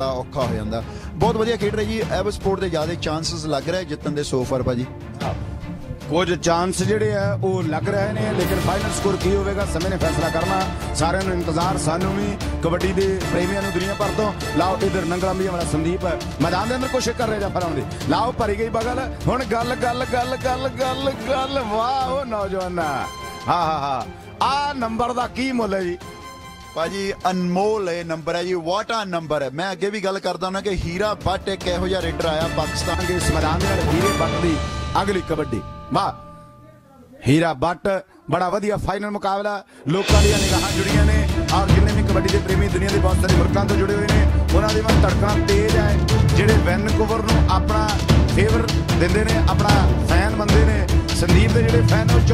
ਤਾਂ ਔਖਾ ਹੋ ਜਾਂਦਾ। ਬਹੁਤ ਵਧੀਆ ਖੇਡ ਰਹੀ ਜੀ। ਐਵ ਸਪੋਰਟ ਦੇ ਜ਼ਿਆਦਾ ਚਾਂਸਸ ਲੱਗ ਰਹੇ ਜਿੱਤਣ ਦੇ ਸੋ ਭਾਜੀ। ਕੁਝ ਚਾਂਸ ਜਿਹੜੇ ਆ, ਉਹ ਲੱਗ ਰਹੇ ਨੇ, ਲੇਕਿਨ ਫਾਈਨਲ ਸਕੋਰ ਕੀ ਹੋਵੇਗਾ, ਸਮੇਂ ਨੇ ਫੈਸਲਾ ਕਰਨਾ। ਸਾਰਿਆਂ ਨੂੰ ਇੰਤਜ਼ਾਰ, ਸਾਨੂੰ ਵੀ ਕਬੱਡੀ ਦੇ ਪ੍ਰੇਮੀਆਂ ਨੂੰ ਦੁਨੀਆ ਭਰ ਤੋਂ। ਲਾਓ ਇਧਰ ਨੰਗਲਾਮੀਆਂ ਵਾਲਾ ਸੰਦੀਪ। ਮੈਦਾਨ ਦੇ ਅੰਦਰ ਕੋਸ਼ਿਸ਼ ਕਰ ਰਿਹਾ ਜਾਫਰ ਆਉਣ ਲਾਓ ਭਰੀ ਗਈ ਬਗਲ। ਹੁਣ ਗੱਲ ਗੱਲ ਗੱਲ ਗੱਲ ਗੱਲ ਗੱਲ। ਵਾਹ, ਉਹ ਨੌਜਵਾਨਾ। ਹਾਂ ਹਾਂ ਹਾਂ। ਆ ਨੰਬਰ ਦਾ ਕੀ ਮੁੱਲ ਹੈ ਜੀ? ਭਾਜੀ, ਅਨਮੋਲ ਇਹ ਨੰਬਰ ਹੈ ਜੀ ਵਾਟ ਆ ਨੰਬਰ ਹੈ। ਮੈਂ ਅੱਗੇ ਵੀ ਗੱਲ ਕਰਦਾ ਹਾਂ ਕਿ ਹੀਰਾ ਬੱਟ ਇੱਕ ਇਹੋ ਜਿਹਾ ਰੇਡਰ ਆਇਆ ਪਾਕਿਸਤਾਨ ਦੇ ਇਸ ਮੈਦਾਨ ਦੇ ਨਾਲ ਹੀਰੇ ਬੱਟ ਦੀ ਅਗਲੀ ਕਬੱਡੀ। ਵਾਹ! ਹੀਰਾ ਬੱਟ ਬੜਾ ਵਧੀਆ ਫਾਈਨਲ ਮੁਕਾਬਲਾ। ਲੋਕਾਂ ਦੀਆਂ ਨਿਗਾਹਾਂ ਜੁੜੀਆਂ ਨੇ। ਔਰ ਜਿੰਨੇ ਵੀ ਕਬੱਡੀ ਦੇ ਪ੍ਰੇਮੀ ਦੁਨੀਆ ਦੇ ਬਹੁਤ ਸਾਰੇ ਮੁਲਕਾਂ ਤੋਂ ਜੁੜੇ ਹੋਏ ਨੇ। ਉਹਨਾਂ ਦੀ ਮਨ ਧੜਕਣਾ ਤੇਜ਼ ਹੈ। ਜਿਹੜੇ ਵੈਨਕੂਵਰ ਨੂੰ ਆਪਣਾ ਫੇਵਰ ਦਿੰਦੇ ਨੇ, ਆਪਣਾ ਫੈਨ ਮੰਨਦੇ ਨੇ।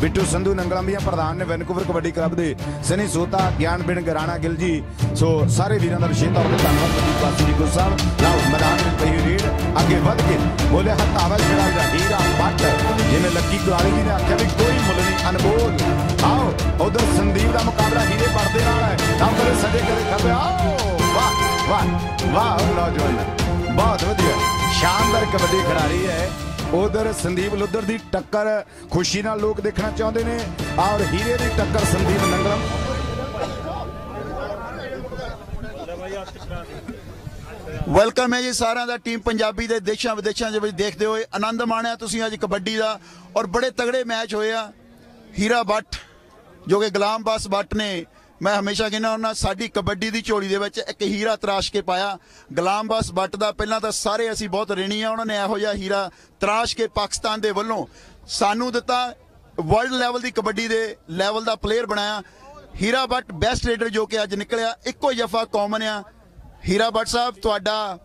ਬਿੱਟੂ ਸੰਧੂ ਨੰਗਲਾਂਬੀਆਂ ਪ੍ਰਧਾਨ ਨੇ ਵੈਨਕੂਵਰ ਕਬੱਡੀ ਕਲੱਬ ਦੇ ਸਨੀ ਸੋਤਾ, ਗਿਆਨ ਬਿਨ ਗਰਾਣਾ ਗਿਲ ਜੀ। ਸੋ ਸਾਰੇ ਵੀਰਾਂ ਦਾ ਵਿਸ਼ੇਸ਼ ਤੌਰ ਤੇ ਧੰਨਵਾਦ ਪ੍ਰਦੀਪ ਵਾਸੀ ਗੁਰੂ ਸਾਹਿਬ। ਲਾਓ, ਮੈਦਾਨ ਵਿੱਚ ਪਈ ਹੋਈ ਅੱਗੇ ਵੱਧ ਕੇ ਬੋਲੇ ਹੱਥ ਜਿਹੜਾ ਹੀਰਾ ਬੱਟ ਜਿਵੇਂ ਲੱਕੀ ਕੁਰਾਲੀ ਜੀ ਨੇ ਆਖਿਆ ਵੀ ਕੋਈ ਮੁੱਲ ਨਹੀਂ, ਅਨਮੋਲ। ਆਓ, ਉਧਰ ਸੰਦੀਪ ਦਾ ਮੁਕਾਬਲਾ ਹੀਰੇ ਬੱਟ ਦੇ ਨਾਲ ਹੈ। ਤਾਂ ਕਦੇ ਸਜੇ ਕਦੇ ਖੱਬੇ, ਆਓ, ਵਾਹ ਵਾਹ ਵਾਹ ਨੌਜਵਾਨ ਬਹੁਤ ਵਧੀਆ, ਸ਼ਾਨਦਾਰ ਕਬੱਡੀ ਖਿਡਾਰੀ ਹੈ। ਉਧਰ ਸੰਦੀਪ ਲੁੱਧਰ ਦੀ ਟੱਕਰ ਖੁਸ਼ੀ ਨਾਲ ਲੋਕ ਦੇਖਣਾ ਚਾਹੁੰਦੇ ਨੇ। ਔਰ ਹੀਰੇ ਦੀ ਟੱਕਰ ਸੰਦੀਪ ਨੰਗਲਮ। ਵੈਲਕਮ ਹੈ ਜੀ ਸਾਰਿਆਂ ਦਾ, ਟੀਮ ਪੰਜਾਬੀ ਦੇ ਦੇਸ਼ਾਂ ਵਿਦੇਸ਼ਾਂ ਦੇ ਵਿੱਚ ਦੇਖਦੇ ਹੋਏ ਆਨੰਦ ਮਾਣਿਆ ਤੁਸੀਂ ਅੱਜ ਕਬੱਡੀ ਦਾ। ਔਰ ਬੜੇ ਤਗੜੇ ਮੈਚ ਹੋਏ ਆ। ਹੀਰਾ ਬੱਟ, ਜੋ ਕਿ ਗੁਲਾਮ ਬਾਸ ਬੱਟ ਨੇ ਮੈਂ ਹਮੇਸ਼ਾ ਕਹਿੰਦਾ ਉਹਨਾਂ ਸਾਡੀ ਕਬੱਡੀ ਦੀ ਝੋਲੀ ਦੇ ਵਿੱਚ ਇੱਕ ਹੀਰਾ ਤਰਾਸ਼ ਕੇ ਪਾਇਆ। ਗੁਲਾਮ ਬਾਸ ਬੱਟ ਦਾ ਪਹਿਲਾਂ ਤਾਂ ਸਾਰੇ ਅਸੀਂ ਬਹੁਤ ਰਿਣੀ ਆ ਉਹਨਾਂ ਨੇ ਇਹੋ ਜਿਹਾ ਹੀਰਾ ਤਰਾਸ਼ ਕੇ ਪਾਕਿਸਤਾਨ ਦੇ ਵੱਲੋਂ ਸਾਨੂੰ ਦਿੱਤਾ ਵਰਲਡ ਲੈਵਲ ਦੀ ਕਬੱਡੀ ਦੇ ਲੈਵਲ ਦਾ ਪਲੇਅਰ ਬਣਾਇਆ। ਹੀਰਾ ਬੱਟ ਬੈਸਟ ਰੇਡਰ ਜੋ ਕਿ ਅੱਜ ਨਿਕਲਿਆ ਇੱਕੋ ਜਫਾ ਕਾਮਨ ਆ। ਹੀਰਾ ਬੱਟ ਸਾਹਿਬ ਤੁਹਾਡਾ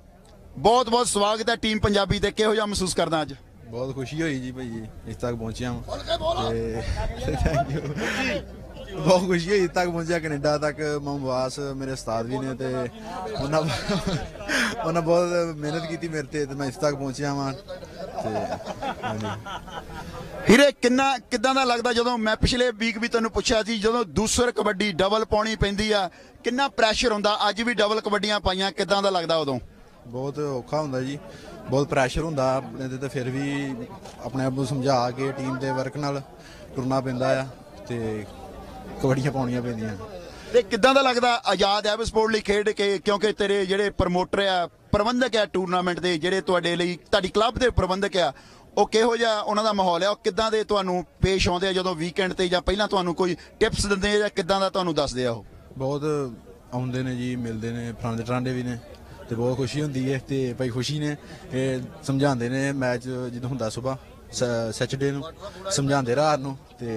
ਬਹੁਤ ਬਹੁਤ ਸਵਾਗਤ ਹੈ ਟੀਮ ਪੰਜਾਬੀ ਤੇ ਕਿਹੋ ਜਿਹਾ ਮਹਿਸੂਸ ਕਰਦਾ ਅੱਜ? ਬਹੁਤ ਖੁਸ਼ੀ ਹੋਈ ਜੀ ਭਾਈ ਇਸ ਤੱਕ ਪਹੁੰਚਿਆ ਹਾਂ ਤੇ ਥੈਂਕ ਯੂ ਬਹੁਤ ਖੁਸ਼ੀ ਹੋਈ ਤੱਕ ਪਹੁੰਚਿਆ ਕੈਨੇਡਾ ਤੱਕ ਮਮਵਾਸ ਮੇਰੇ ਉਸਤਾਦ ਵੀ ਨੇ ਤੇ ਉਹਨਾਂ ਉਹਨਾਂ ਬਹੁਤ ਮਿਹਨਤ ਕੀਤੀ ਮੇਰੇ ਤੇ ਤੇ ਮੈਂ ਇਸ ਤੱਕ ਪਹੁੰਚਿਆ ਹਾਂ ਤੇ ਹੀਰੇ ਕਿੰਨਾ ਕਿਦਾਂ ਦਾ ਲੱਗਦਾ ਜਦੋਂ ਮੈਂ ਪਿਛਲੇ ਵੀਕ ਵੀ ਤੈਨੂੰ ਪੁੱਛਿਆ ਸੀ ਜਦੋਂ ਦੂਸਰ ਕਬੱਡੀ ਡਬਲ ਪਾਉਣੀ ਪੈਂਦੀ ਆ ਕਿੰਨਾ ਪ੍ਰੈਸ਼ਰ ਹੁੰਦਾ? ਅੱਜ ਵੀ ਡਬਲ ਕਬੱਡੀਆਂ ਪਾਈਆਂ ਕਿਦਾਂ ਦਾ ਲੱਗਦਾ ਉਦੋਂ? ਬਹੁਤ ਔਖਾ ਹੁੰਦਾ ਜੀ ਬਹੁਤ ਪ੍ਰੈਸ਼ਰ ਹੁੰਦਾ ਆਪਣੇ ਤੇ ਤੇ ਫਿਰ ਵੀ ਆਪਣੇ ਆਪ ਨੂੰ ਸਮਝਾ ਕੇ ਟੀਮ ਦੇ ਵਰਕ ਨਾਲ ਟੁਰਨਾ ਪੈਂਦਾ ਆ ਤੇ ਕਬੱਡੀਆਂ ਪਾਉਣੀਆਂ ਪੈਂਦੀਆਂ। ਤੇ ਕਿਦਾਂ ਦਾ ਲੱਗਦਾ ਆਜ਼ਾਦ ਐਬ ਸਪੋਰਟ ਲਈ ਖੇਡ ਕੇ ਕਿਉਂਕਿ ਤੇਰੇ ਜਿਹੜੇ ਪ੍ਰਮੋਟਰ ਆ ਪ੍ਰਬੰਧਕ ਆ ਟੂਰਨਾਮੈਂਟ ਦੇ ਜਿਹੜੇ ਤੁਹਾਡੇ ਲਈ ਤੁਹਾਡੀ ਕਲੱਬ ਦੇ ਪ੍ਰਬੰਧਕ ਆ ਉਹ ਕਿਹੋ ਜਿਹਾ ਉਹਨਾਂ ਦਾ ਮਾਹੌਲ ਆ? ਉਹ ਕਿਦਾਂ ਦੇ ਤੁਹਾਨੂੰ ਪੇਸ਼ ਆਉਂਦੇ ਆ ਜਦੋਂ ਵੀਕਐਂਡ ਤੇ ਜਾਂ ਪਹਿਲਾਂ ਤੁਹਾਨੂੰ ਕੋਈ ਟਿਪਸ ਦਿੰਦੇ ਆ ਜਾਂ ਕਿਦਾਂ ਦਾ ਤੁਹਾਨੂੰ ਦੱਸਦੇ ਆ ਉਹ? ਬਹੁਤ ਆਉਂਦੇ ਨੇ ਜੀ ਮਿਲਦੇ ਨੇ ਫਰਾਂਦੇ ਟਰਾਂਡੇ ਵੀ ਨੇ ਤੇ ਬਹੁਤ ਖੁਸ਼ੀ ਹੁੰਦੀ ਹੈ ਤੇ ਭਾਈ ਖੁਸ਼ੀ ਨੇ ਇਹ ਸਮਝਾਉਂਦੇ ਨੇ ਮੈਚ ਜਦੋਂ ਹੁੰਦਾ ਸਵੇਰ ਸੈਚਰਡੇ ਨੂੰ ਸਮਝਾਉਂਦੇ ਰਾਤ ਨੂੰ ਤੇ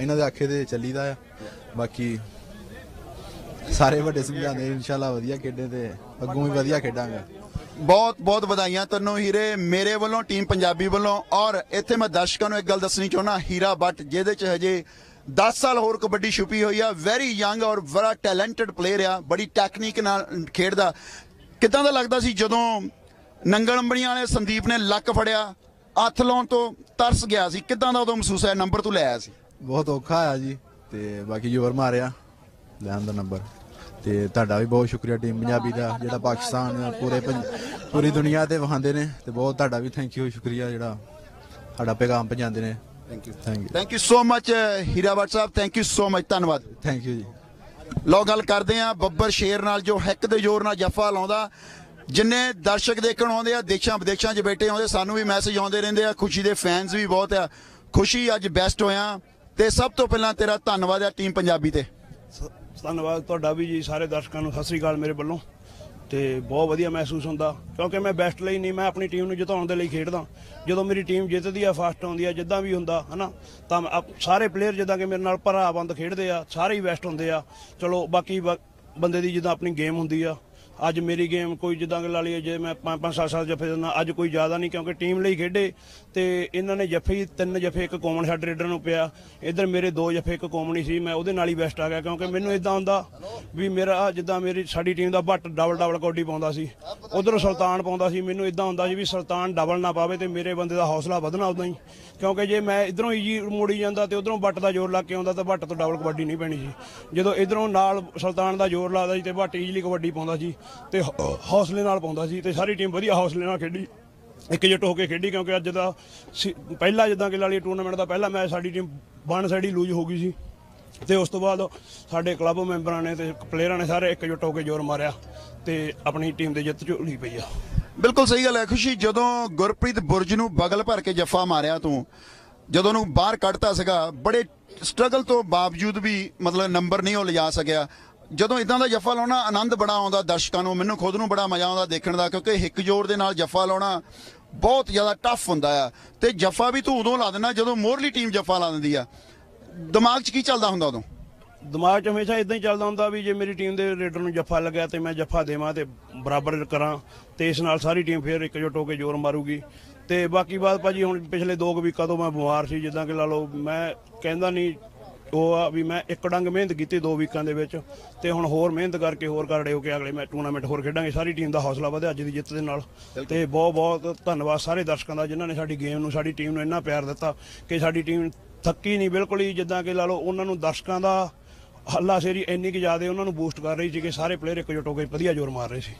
ਇਹਨਾਂ ਦੇ ਆਖੇ ਤੇ ਚੱਲੀਦਾ ਆ। ਬਾਕੀ ਸਾਰੇ ਵੱਡੇ ਸਮਝਾਉਂਦੇ, ਇਨਸ਼ਾਅੱਲਾ ਵਧੀਆ ਖੇਡੇ ਤੇ ਅੱਗੋਂ ਵੀ ਵਧੀਆ ਖੇਡਾਂਗੇ। ਬਹੁਤ ਬਹੁਤ ਵਧਾਈਆਂ ਤੈਨੂੰ ਹੀਰੇ, ਮੇਰੇ ਵੱਲੋਂ, ਟੀਮ ਪੰਜਾਬੀ ਵੱਲੋਂ। ਔਰ ਇੱਥੇ ਮੈਂ ਦਰਸ਼ਕਾਂ ਨੂੰ ਇੱਕ ਗੱਲ ਦੱਸਣੀ ਚਾਹੁੰਦਾ, ਹੀਰਾ ਬੱਟ, ਜਿਹਦੇ ਚ ਹਜੇ 10 ਸਾਲ ਹੋਰ ਕਬੱਡੀ ਛੁਪੀ ਹੋਈ ਆ ਵੈਰੀ ਯੰਗ ਔਰ ਬੜਾ ਟੈਲੈਂਟਡ ਪਲੇਅਰ ਆ, ਬੜੀ ਟੈਕਨੀਕ ਨਾਲ ਖੇਡਦਾ। ਕਿਦਾਂ ਦਾ ਲੱਗਦਾ ਸੀ ਜਦੋਂ ਨੰਗਲੰਬੜੀਆਂ ਵਾਲੇ ਸੰਦੀਪ ਨੇ ਲੱਕ ਫੜਿਆ, ਹੱਥ ਲਾਉਣ ਤੋਂ ਤਰਸ ਗਿਆ ਸੀ? ਕਿਦਾਂ ਦਾ ਉਦੋਂ ਮਹਿਸੂਸ ਹੋਇਆ? ਨੰਬਰ ਤੋਂ ਲੈ ਆਇਆ ਸੀ। ਬਹੁਤ ਔਖਾ ਆ ਜੀ। ਤੇ ਬਾਕੀ ਜ਼ੋਰ ਮਾਰਿਆ ਲੈਣ ਦਾ ਨੰਬਰ ਤੇ ਤੁਹਾਡਾ ਵੀ ਬਹੁਤ ਸ਼ੁਕਰੀਆ ਟੀਮ ਪੰਜਾਬੀ ਦਾ ਜਿਹੜਾ ਪਾਕਿਸਤਾਨ ਪੂਰੇ ਪੰਜ- ਪੂਰੀ ਦੁਨੀਆ ਤੇ ਵਹਾਉਂਦੇ ਨੇ। ਤੇ ਬਹੁਤ ਤੁਹਾਡਾ ਵੀ ਥੈਂਕ ਯੂ ਸ਼ੁਕਰੀਆ ਜਿਹੜਾ ਸਾਡਾ ਪੈਗਾਮ ਪਹੁੰਚਾਉਂਦੇ ਨੇ। Thank you thank you thank you so much Hira Butt Sahib. Thank you so much ਧੰਨਵਾਦ। Thank you ji. ਲੋ ਗੱਲ ਕਰਦੇ ਆ ਬੱਬਰ ਸ਼ੇਰ ਨਾਲ ਜੋ ਹਿੱਕ ਦੇ ਜ਼ੋਰ ਨਾਲ ਜੱਫਾ ਲਾਉਂਦਾ। ਜਿੰਨੇ ਦਰਸ਼ਕ ਦੇਖਣ ਆਉਂਦੇ ਆ ਦੇਸ਼ਾਂ ਵਿਦੇਸ਼ਾਂ 'ਚ ਬੈਠੇ ਆਉਂਦੇ ਸਾਨੂੰ ਵੀ ਮੈਸੇਜ ਆਉਂਦੇ ਰਹਿੰਦੇ ਆ। ਖੁਸ਼ੀ ਦੇ ਫੈਨਸ ਵੀ ਬਹੁਤ ਆ। ਖੁਸ਼ੀ ਅੱਜ ਬੈਸਟ ਹੋਇਆ। ਤੇ ਸਭ ਤੋਂ ਪਹਿਲਾਂ ਤੇਰਾ ਧੰਨਵਾਦ ਆ ਟੀਮ ਪੰਜਾਬੀ ਤੇ। ਸ- ਧੰਨਵਾਦ ਤੁਹਾਡਾ ਵੀ ਜੀ, ਸਾਰੇ ਦਰਸ਼ਕਾਂ ਨੂੰ, ਸਤਿ ਸ੍ਰੀ ਅਕਾਲ ਮੇਰੇ ਵੱਲੋਂ। ਤੇ ਬਹੁਤ ਵਧੀਆ ਮਹਿਸੂਸ ਹੁੰਦਾ, ਕਿਉਂਕਿ ਮੈਂ ਬੈਸਟ ਲਈ ਨਹੀਂ, ਮੈਂ ਆਪਣੀ ਟੀਮ ਨੂੰ ਜਿਤਾਉਣ ਦੇ ਲਈ ਖੇਡਦਾ। ਜਦੋਂ ਮੇਰੀ ਟੀਮ ਜਿੱਤਦੀ ਆ ਫਾਸਟ ਆਉਂਦੀ ਆ, ਜਿੱਦਾਂ ਵੀ ਹੁੰਦਾ, ਹਨਾ, ਤਾਂ ਮੈਂ ਸਾਰੇ ਪਲੇਅਰ ਜਿੱਦਾਂ ਕਿ ਮੇਰੇ ਨਾਲ ਭਰਾਬੰਦ ਖੇਡਦੇ ਆ, ਸਾਰੇ ਹੀ ਬੈਸਟ ਹੁੰਦੇ ਆ। ਚਲੋ, ਬਾਕੀ ਬ- ਬੰਦੇ ਦੀ ਜਿੱਦਾਂ ਆਪਣੀ ਗੇਮ ਹੁੰਦੀ ਆ ਅੱਜ ਮੇਰੀ ਗੇਮ ਕੋਈ ਜਿੱਦਾਂ ਕਿ ਲਾ ਲਈਏ ਜੇ ਮੈਂ ਪੰਜ ਪੰਜ, ਸੱਤ ਸੱਤ ਜੱਫੇ ਦਿੰਦਾ ਅੱਜ ਕੋਈ ਜ਼ਿਆਦਾ ਨਹੀਂ, ਕਿਉਂਕਿ ਟੀਮ ਲਈ ਖੇਡੇ ਤੇ ਇਹਨਾਂ ਨੇ ਜੱਫੇ ਹੀ ਤਿੰਨ ਜੱਫੇ, ਇੱਕ ਕਾਮਨ ਹੈਡ ਰੇਡਰ ਨੂੰ ਪਿਆ। ਇੱਧਰ ਮੇਰੇ ਦੋ ਜੱਫੇ, ਇੱਕ ਕਾਮਨ ਸੀ, ਮੈਂ ਉਹਦੇ ਨਾਲ ਹੀ ਬੈਸਟ ਆ ਗਿਆ, ਕਿਉਂਕਿ ਮੈਨੂੰ ਇਦਾਂ ਹੁੰਦਾ ਵੀ ਮੇਰਾ ਜਿੱਦਾਂ ਮੇਰੀ, ਸਾਡੀ ਟੀਮ ਦਾ ਬੱਟ ਡਬਲ ਡਬਲ ਕੌਡੀ ਪਾਉਂਦਾ ਸੀ। ਉਧਰ ਸੁਲਤਾਨ ਪਾਉਂਦਾ ਸੀ, ਮੈਨੂੰ ਇਦਾਂ ਹੁੰਦਾ ਸੀ ਵੀ ਸੁਲਤਾਨ ਡਬਲ ਨਾ ਪਾਵੇ ਤੇ ਮੇਰੇ ਬੰਦੇ ਦਾ ਹੌਸਲਾ ਵਧਣਾ ਉਦਾਂ ਹੀ। ਕਿਉਂਕਿ ਜੇ ਮੈਂ ਇਧਰੋਂ ਈਜੀ ਮੋੜੀ ਜਾਂਦਾ ਤੇ ਉਧਰੋਂ ਬੱਟ ਦਾ ਜ਼ੋਰ ਲੱਗ ਕੇ ਆਉਂਦਾ ਤਾਂ ਬੱਟ ਤੋਂ ਡਬਲ ਕਬੱਡੀ ਨਹੀਂ ਪੈਣੀ ਸੀ। ਜਦੋਂ ਇਧਰੋਂ ਨਾਲ ਸੁਲਤਾਨ ਦਾ ਜ਼ੋਰ ਲੱਗਦਾ ਸੀ ਤੇ ਬੱਟ ਈਜ਼ੀਲੀ ਕਬੱਡੀ ਪਾਉਂਦਾ ਸੀ। ਤੇ ਹੌਸਲੇ ਨਾਲ ਪਾਉਂਦਾ ਸੀ ਤੇ ਸਾਰੀ ਟੀਮ ਵਧੀਆ ਹੌਸਲੇ ਨਾਲ ਖੇਡੀ। ਇਕਜੁੱਟ ਹੋ ਕੇ ਖੇਡੀ ਕਿਉਂਕਿ ਅੱਜ ਦਾ ਸੀ- ਪਹਿਲਾ ਜਿੱਦਾਂ ਕਿ ਲਾਲੀ ਟੂਰਨਾਮੈਂਟ ਦਾ ਪਹਿਲਾ ਮੈਚ ਸਾਡੀ ਟੀਮ ਬਣ ਸਾਈਡ ਹੀ ਲੂਜ਼ ਹੋ ਗਈ ਸੀ। ਤੇ ਉਸ ਤੋਂ ਬਾਅਦ ਸਾਡੇ ਕਲੱਬ ਮੈਂਬਰਾਂ ਨੇ ਤੇ ਪਲੇਅਰਾਂ ਨੇ ਸਾਰੇ ਇਕਜੁੱਟ ਹੋ ਕੇ ਜ਼ੋਰ ਮਾਰਿਆ ਤੇ ਆਪਣੀ ਟੀਮ ਦੇ ਜਿੱਤ ਝੋਲੀ ਪਈ ਆ। ਬਿਲਕੁਲ ਸਹੀ ਗੱਲ ਹੈ। ਖੁਸ਼ੀ, ਜਦੋਂ ਗੁਰਪ੍ਰੀਤ ਬੁਰਜ ਨੂੰ ਬਗਲ ਭਰ ਕੇ ਜੱਫਾ ਮਾਰਿਆ ਤੂੰ, ਜਦੋਂ ਉਹਨੂੰ ਬਾਹਰ ਕੱਢਤਾ ਸੀਗਾ, ਬੜੇ ਸਟਰਗਲ ਤੋਂ ਬਾਵਜੂਦ ਵੀ ਮਤਲਬ ਨੰਬਰ ਨਹੀਂ ਉਹ ਲਿਜਾ ਸਕਿਆ। ਜਦੋਂ ਇਦਾਂ ਦਾ ਜੱਫਾ ਲਾਉਣਾ ਆਨੰਦ ਬੜਾ ਆਉਂਦਾ ਦਰਸ਼ਕਾਂ ਨੂੰ, ਮੈਨੂੰ ਖੁਦ ਨੂੰ ਬੜਾ ਮਜ਼ਾ ਆਉਂਦਾ ਦੇਖਣ ਦਾ, ਕਿਉਂਕਿ ਹਿੱਕ ਜੋੜ ਦੇ ਨਾਲ ਜੱਫਾ ਲਾਉਣਾ ਬਹੁਤ ਜ਼ਿਆਦਾ ਟਫ ਹੁੰਦਾ ਆ। ਤੇ ਜੱਫਾ ਵੀ ਤੂੰ ਉਦੋਂ ਲਾ ਦਿੰਦਾ ਜਦੋਂ ਮੋਰਲੀ ਟੀਮ ਜੱਫਾ ਲਾ ਦਿੰਦੀ ਆ। ਦਿਮਾਗ 'ਚ ਕੀ ਚੱਲਦਾ ਹੁੰਦਾ ਉਦੋਂ? ਦਿਮਾਗ 'ਚ ਹਮੇਸ਼ਾ ਇਦਾਂ ਹੀ ਚੱਲਦਾ ਹੁੰਦਾ ਵੀ ਜੇ ਮੇਰੀ ਟੀਮ ਦੇ ਰੇਡਰ ਨੂੰ ਜੱਫਾ ਲੱਗਿਆ ਤੇ ਮੈਂ ਜੱਫਾ ਦੇਵਾਂ ਤੇ ਬਰਾਬਰ ਕਰਾਂ ਤੇ ਇਸ ਨਾਲ ਸਾਰੀ ਟੀਮ ਫੇਰ ਇਕਜੁੱਟ ਹੋ ਕੇ ਜ਼ੋਰ ਮਾਰੂਗੀ। ਤੇ ਬਾਕੀ ਬਾਤ ਭਾਜੀ ਹੁਣ ਪਿਛਲੇ ਦੋ ਕੁ ਵੀਕਾਂ ਤੋਂ ਮੈਂ ਬਿਮਾਰ ਸੀ, ਜਿੱਦਾਂ ਕਿ ਲਾ ਲਓ, ਮੈਂ ਕਹਿੰਦਾ ਨਹੀਂ ਉਹ ਆ ਵੀ ਮੈਂ ਇੱਕ ਡੰਗ ਮਿਹਨਤ ਕੀਤੀ ਦੋ ਵੀਕਾਂ ਦੇ ਵਿੱਚ ਤੇ ਹੁਣ ਹੋਰ ਮਿਹਨਤ ਕਰਕੇ ਹੋਰ ਕਰੜੇ ਹੋ ਕੇ ਅਗਲੇ ਮੈਂ ਟੂਰਨਾਮੈਂਟ ਹੋਰ ਖੇਡਾਂਗੇ। ਸਾਰੀ ਟੀਮ ਦਾ ਹੌਸਲਾ ਵਧਿਆ ਅੱਜ ਦੀ ਜਿੱਤ ਦੇ ਨਾਲ। ਤੇ ਬਹੁਤ ਬਹੁਤ ਧੰਨਵਾਦ ਸਾਰੇ ਦਰਸ਼ਕਾਂ ਦਾ ਜਿਨ੍ਹਾਂ ਨੇ ਸਾਡੀ ਗੇਮ ਨੂੰ ਸਾਡੀ ਟੀਮ ਨੂੰ ਇੰਨਾ ਪਿਆਰ ਦਿੱਤਾ ਕਿ ਸਾਡੀ ਟੀਮ ਥੱਕੀ ਨਹੀਂ। ਬਿਲਕੁਲ ਹੀ ਜਿੱਦਾਂ ਕਿ ਲਾ ਲਓ ਉਹਨਾਂ ਨੂੰ ਦਰਸ਼ਕਾਂ ਦਾ ਹੱਲਾ ਸ਼ੇਰੀ ਇੰਨੀ ਕਿ ਜ਼ਿਆਦਾ ਉਹਨਾਂ ਨੂੰ ਬੂਸਟ ਕਰ ਰਹੀ ਸੀ ਕਿ ਸਾਰੇ ਪਲੇਅਰ ਇਕਜੁੱਟ ਹੋ ਕੇ ਵਧੀਆ ਜ਼ੋਰ ਮਾਰ ਰਹੇ ਸੀ।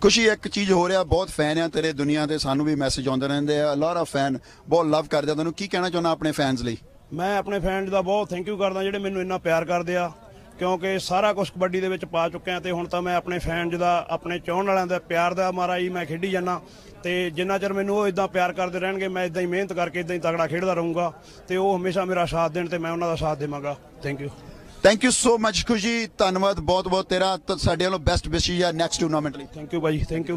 ਖੁਸ਼ੀ ਇੱਕ ਚੀਜ਼ ਹੋ ਰਿਹਾ ਬਹੁਤ ਫੈਨ ਆ ਤੇਰੇ ਦੁਨੀਆ ਤੇ ਸਾਨੂੰ ਵੀ ਮੈਸੇਜ ਆਉਂਦੇ ਰਹਿੰਦੇ ਆ। ਲੋਟ ਆਫ ਫੈਨ ਬਹੁਤ ਲਵ ਕਰਦੇ ਆ ਤੈਨੂੰ। ਕੀ ਕਹਿਣਾ ਚਾਹੁੰਦਾ ਆਪਣੇ ਫੈਨਸ ਲਈ? ਮੈਂ ਆਪਣੇ ਫੈਨਸ ਦਾ ਬਹੁਤ ਥੈਂਕ ਯੂ ਕਰਦਾ ਜਿਹੜੇ ਮੈਨੂੰ ਇੰਨਾ ਪਿਆਰ ਕਰਦੇ ਆ ਕਿਉਂਕਿ ਸਾਰਾ ਕੁਝ ਕਬੱਡੀ ਦੇ ਵਿੱਚ ਪਾ ਚੁੱਕਿਆ ਤੇ ਹੁਣ ਤਾਂ ਮੈਂ ਆਪਣੇ ਫੈਨਸ ਦਾ ਆਪਣੇ ਚਾਹਣ ਵਾਲਿਆਂ ਦਾ ਪਿਆਰ ਦਾ ਮਾਰਾ ਹੀ ਮੈਂ ਖੇਡੀ ਜਾਂਦਾ। ਤੇ ਜਿੰਨਾ ਚਿਰ ਮੈਨੂੰ ਉਹ ਇਦਾਂ ਪਿਆਰ ਕਰਦੇ ਰਹਿਣਗੇ ਮੈਂ ਇਦਾਂ ਹੀ ਮਿਹਨਤ ਕਰਕੇ ਇਦਾਂ ਹੀ ਤਗੜਾ ਖੇਡਦਾ ਰਹੂੰਗਾ ਤੇ ਉਹ ਹਮੇਸ਼ਾ ਮੇਰਾ ਸਾਥ ਦੇਣ ਤੇ ਮੈਂ ਉਹਨਾਂ ਦਾ ਸਾਥ ਦੇਵਾਂਗਾ। Thank you thank you so much ਖੁਸ਼ੀ ਧੰਨਵਾਦ ਬਹੁਤ ਬਹੁਤ ਤੇਰਾ ਸਾਡੇ ਵੱਲੋਂ ਬੈਸਟ ਵਿਸ਼ੇਸ ਆ ਨੈਕਸਟ ਟੂਰਨਾਮੈਂਟ ਲਈ। ਥੈਂਕ ਯੂ ਭਾਜੀ ਥੈਂਕ ਯੂ